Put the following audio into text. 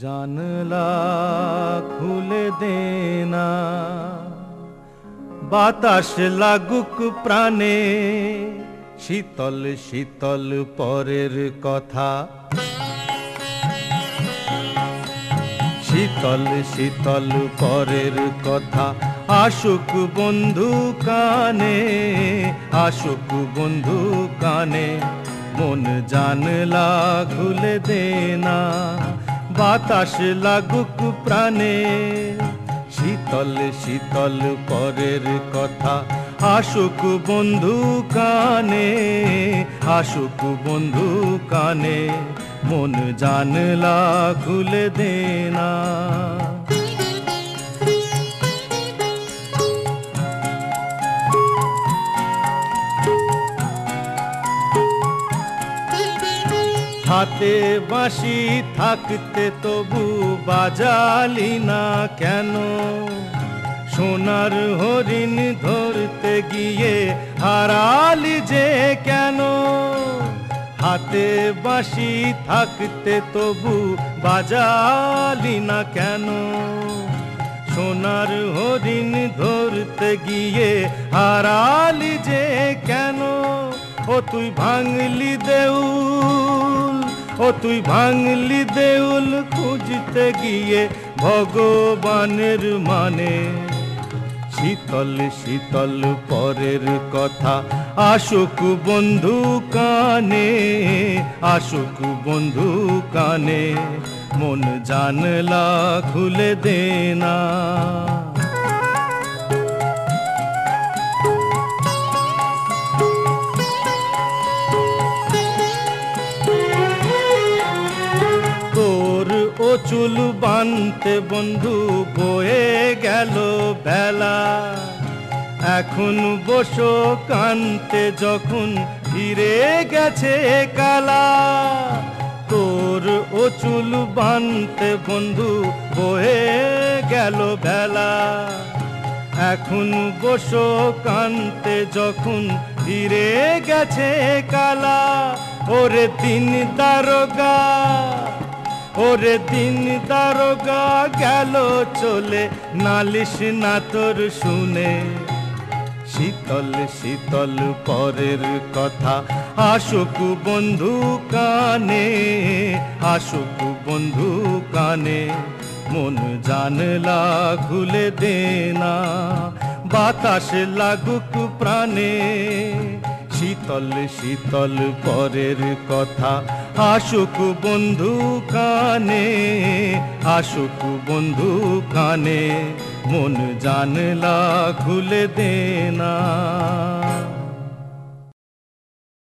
জানলা খুলে দেনা বাতাস লাগুক প্রাণে, শীতল শীতল পরের কথা। শীতল শীতল পরের কথা আশুক বন্ধু কানে আশুক বন্ধু কানে। মন জানলা খুলে দেনা বাতাস লাগুক প্রাণে। শীতল শীতল পরের কথা আশুক বন্ধু কানে আশুক বন্ধু কানে। মন জানলা খুলে দেনা হাতে বাঁশি থাকতে তবু বাজালি না কেন? সোনার হরিণ ধরতে গিয়ে হারালি যে কেন? হাতে বাঁশি থাকতে তবু বাজালি না কেন? সোনার হরিণ ধরতে গিয়ে হারালি যে কেন? ও তুই ভাঙলি দেউল ও তুই ভাঙলি দেউল খুঁজতে গিয়ে ভগবানের মানে। শীতল শীতল পরের কথা আশুক বন্ধু কানে আশুক বন্ধু কানে। মন জানলা খুলে দেনা চুল বানতে বন্ধু বয়ে গেল বেলা। এখন বসো কানতে যখন ফিরে গেছে কালা। তোর ও চুল বানতে বন্ধু বয়ে গেল বেলা। এখন বসো কানতে যখন ফিরে গেছে কালা। ওরে দিন দারোগা ওরে দিন দারোগা গেল চলে, নালিশ না তোর শুনে। শীতল শীতল পরের কথা আশুক বন্ধু কানে আশুক বন্ধু কানে। মন জানলা খুলে দেনা বাতাস লাগুক প্রাণে। শীতল শীতল পরের কথা আশুক বন্ধু কানে আশুক বন্ধু কানে মন জানলা খুলে দেনা।